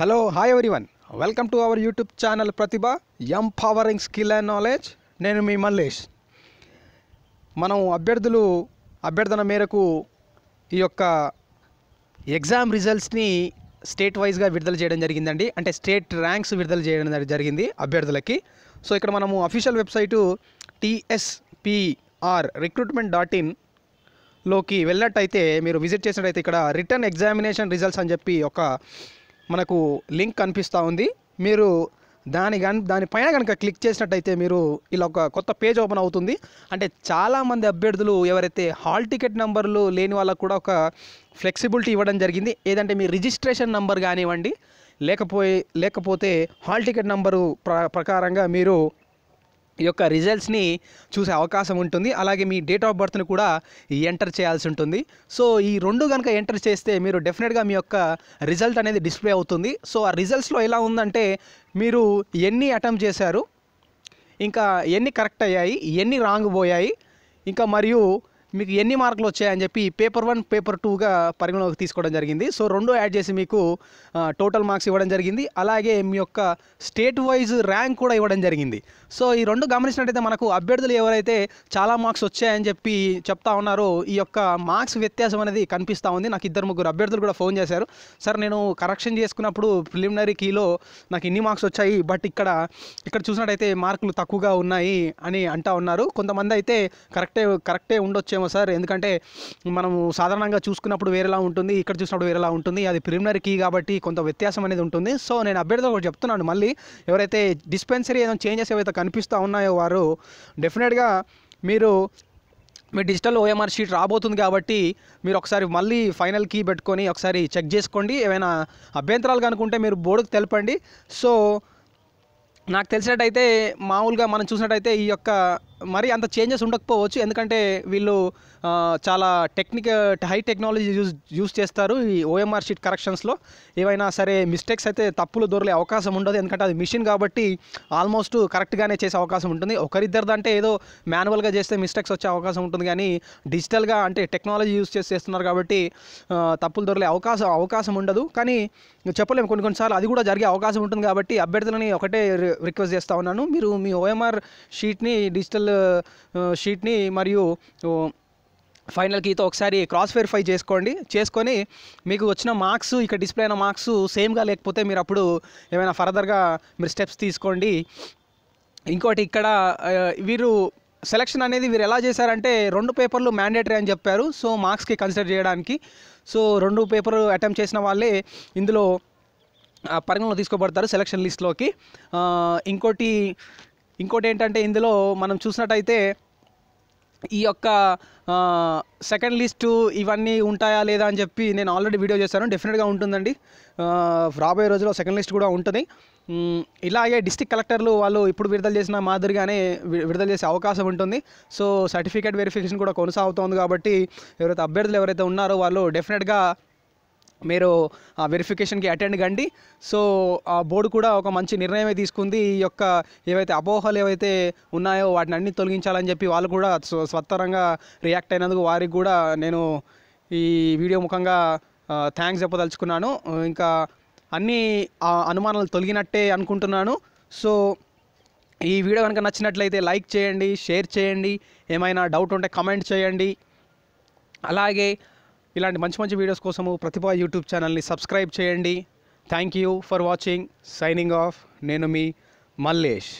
Hello hi everyone welcome to our YouTube channel Prathibha empowering skill and knowledge నేను మీ మల్లేష్. మనం అభ్యర్థులు అభ్యర్థన మేరకు ఈ యొక్క ఎగ్జామ్ రిజల్ట్స్ని స్టేట్ వైజ్గా విడుదల చేయడం జరిగిందండి. అంటే స్టేట్ ర్యాంక్స్ విడుదల చేయడం జరిగింది అభ్యర్థులకి. సో ఇక్కడ మనము official website TSPR recruitment dot ఇన్లోకి వెళ్ళినట్టయితే మీరు విజిట్ చేసినట్టయితే ఇక్కడ రిటర్న్ ఎగ్జామినేషన్ రిజల్ట్స్ అని చెప్పి ఒక మనకు లింక్ కనిపిస్తూ ఉంది. మీరు దాని కానీ దానిపైన కనుక క్లిక్ చేసినట్టయితే మీరు ఇలా ఒక కొత్త పేజ్ ఓపెన్ అవుతుంది. అంటే చాలామంది అభ్యర్థులు ఎవరైతే హాల్ టికెట్ నెంబర్లు లేని వాళ్ళకు కూడా ఒక ఫ్లెక్సిబిలిటీ ఇవ్వడం జరిగింది. ఏదంటే మీ రిజిస్ట్రేషన్ నెంబర్ కానివ్వండి లేకపోయి లేకపోతే హాల్ టికెట్ నెంబరు ప్ర ప్రకారంగా మీరు యొక్క రిజల్ట్స్ని చూసే అవకాశం ఉంటుంది. అలాగే మీ డేట్ ఆఫ్ బర్త్ని కూడా ఎంటర్ చేయాల్సి ఉంటుంది. సో ఈ రెండు కనుక ఎంటర్ చేస్తే మీరు డెఫినెట్గా మీ యొక్క రిజల్ట్ అనేది డిస్ప్లే అవుతుంది. సో ఆ రిజల్ట్స్లో ఎలా ఉందంటే మీరు ఎన్ని అటెంప్ట్ చేశారు ఇంకా ఎన్ని కరెక్ట్ అయ్యాయి ఎన్ని రాంగ్ పోయాయి ఇంకా మరియు మీకు ఎన్ని మార్కులు వచ్చాయని చెప్పి పేపర్ వన్ పేపర్ టూగా పరిగణలోకి తీసుకోవడం జరిగింది. సో రెండు యాడ్ చేసి మీకు టోటల్ మార్క్స్ ఇవ్వడం జరిగింది. అలాగే మీ యొక్క స్టేట్ వైజ్ ర్యాంక్ కూడా ఇవ్వడం జరిగింది. సో ఈ రెండు గమనించినట్టయితే మనకు అభ్యర్థులు ఎవరైతే చాలా మార్క్స్ వచ్చాయని చెప్పి చెప్తా ఉన్నారో ఈ యొక్క మార్క్స్ వ్యత్యాసం అనేది కనిపిస్తూ ఉంది. నాకు ఇద్దరు ముగ్గురు అభ్యర్థులు కూడా ఫోన్ చేశారు. సార్ నేను కరెక్షన్ చేసుకున్నప్పుడు ప్రిలిమినరీ కీలో నాకు ఇన్ని మార్క్స్ వచ్చాయి బట్ ఇక్కడ ఇక్కడ చూసినట్టయితే మార్కులు తక్కువగా ఉన్నాయి అని అంటా ఉన్నారు. కొంతమంది అయితే కరెక్టే కరెక్టే ఏమో సార్. ఎందుకంటే మనం సాధారణంగా చూసుకున్నప్పుడు వేరేలా ఉంటుంది ఇక్కడ చూసినప్పుడు వేరేలా ఉంటుంది. అది ప్రిలిమినరీ కీ కాబట్టి కొంత వ్యత్యాసం అనేది ఉంటుంది. సో నేను అభ్యర్థులు ఒకటి చెప్తున్నాను. మళ్ళీ ఎవరైతే డిస్పెన్సరీ ఏదైనా చేంజెస్ ఏవైతే కనిపిస్తూ ఉన్నాయో వారు డెఫినెట్గా మీరు మీ డిజిటల్ ఓఎంఆర్ షీట్ రాబోతుంది కాబట్టి మీరు ఒకసారి మళ్ళీ ఫైనల్ కీ పెట్టుకొని ఒకసారి చెక్ చేసుకోండి. ఏమైనా అభ్యంతరాలు కనుకుంటే మీరు బోర్డుకు తెలపండి. సో నాకు తెలిసినట్టయితే మామూలుగా మనం చూసినట్టయితే ఈ యొక్క మరి అంత చేంజెస్ ఉండకపోవచ్చు. ఎందుకంటే వీళ్ళు చాలా technique high technology use use చేస్తారు ఈ ఓఎంఆర్ షీట్ కరెక్షన్స్లో. ఏవైనా సరే మిస్టేక్స్ అయితే తప్పులు దొరలే అవకాశం ఉండదు. ఎందుకంటే అది మిషన్ కాబట్టి ఆల్మోస్ట్ కరెక్ట్గానే చేసే అవకాశం ఉంటుంది. ఒకరిద్దరిది అంటే ఏదో మాన్యువల్గా చేస్తే మిస్టేక్స్ వచ్చే అవకాశం ఉంటుంది. కానీ డిజిటల్గా అంటే టెక్నాలజీ యూజ్ చేసి చేస్తున్నారు కాబట్టి తప్పులు దొరలే అవకాశం అవకాశం ఉండదు. కానీ చెప్పలేము. కొన్ని కొన్నిసార్లు అది కూడా జరిగే అవకాశం ఉంటుంది కాబట్టి అభ్యర్థులని ఒకటే రిక్వెస్ట్ చేస్తూ ఉన్నాను. మీరు మీ ఓఎంఆర్ షీట్ని డిజిటల్ షీట్ని మరియు ఫైనల్ కీతో ఒకసారి క్రాస్ వెరిఫై చేసుకోండి. చేసుకొని మీకు వచ్చిన మార్క్స్ ఇక్కడ డిస్ప్లే అయిన మార్క్స్ సేమ్గా లేకపోతే మీరు అప్పుడు ఏమైనా ఫర్దర్గా మీరు స్టెప్స్ తీసుకోండి. ఇంకోటి ఇక్కడ వీరు సెలక్షన్ అనేది వీరు ఎలా చేశారంటే రెండు పేపర్లు మ్యాండేటరీ అని చెప్పారు. సో మార్క్స్కి కన్సిడర్ చేయడానికి. సో రెండు పేపర్లు అటెంప్ట్ చేసిన వాళ్ళే ఇందులో పరిగణలో తీసుకోబడతారు సెలక్షన్ లిస్ట్లోకి. ఇంకోటి ఇంకోటి ఏంటంటే ఇందులో మనం చూసినట్టయితే ఈ యొక్క సెకండ్ లిస్టు ఇవన్నీ ఉంటాయా లేదా అని చెప్పి నేను ఆల్రెడీ వీడియో చేశాను. డెఫినెట్గా ఉంటుందండి. రాబోయే రోజుల్లో సెకండ్ లిస్ట్ కూడా ఉంటుంది. ఇలాగే డిస్టిక్ కలెక్టర్లు వాళ్ళు ఇప్పుడు విడుదల చేసిన మాదిరిగానే విడుదల చేసే అవకాశం ఉంటుంది. సో సర్టిఫికేట్ వెరిఫికేషన్ కూడా కొనసాగుతోంది కాబట్టి ఎవరైతే అభ్యర్థులు ఎవరైతే ఉన్నారో వాళ్ళు డెఫినెట్గా మీరు ఆ వెరిఫికేషన్కి అటెండ్ కండి. సో ఆ బోర్డు కూడా ఒక మంచి నిర్ణయమే తీసుకుంది. ఈ యొక్క ఏవైతే అపోహలు ఏవైతే ఉన్నాయో వాటిని అన్ని తొలగించాలని చెప్పి వాళ్ళు కూడా స్వ- స్వత్తరంగా రియాక్ట్ అయినందుకు వారికి కూడా నేను ఈ వీడియో ముఖంగా థ్యాంక్స్ చెప్పదలుచుకున్నాను. ఇంకా అన్ని అనుమానాలు తొలగినట్టే అనుకుంటున్నాను. సో ఈ వీడియో కనుక నచ్చినట్లయితే లైక్ చేయండి షేర్ చేయండి. ఏమైనా డౌట్ ఉంటే కమెంట్ చేయండి. అలాగే ఇలాంటి మంచి మంచి వీడియోస్ కోసము ప్రతిభా యూట్యూబ్ ఛానల్ని సబ్స్క్రైబ్ చేయండి. Thank you for watching signing off నేను మీ మల్లేష్.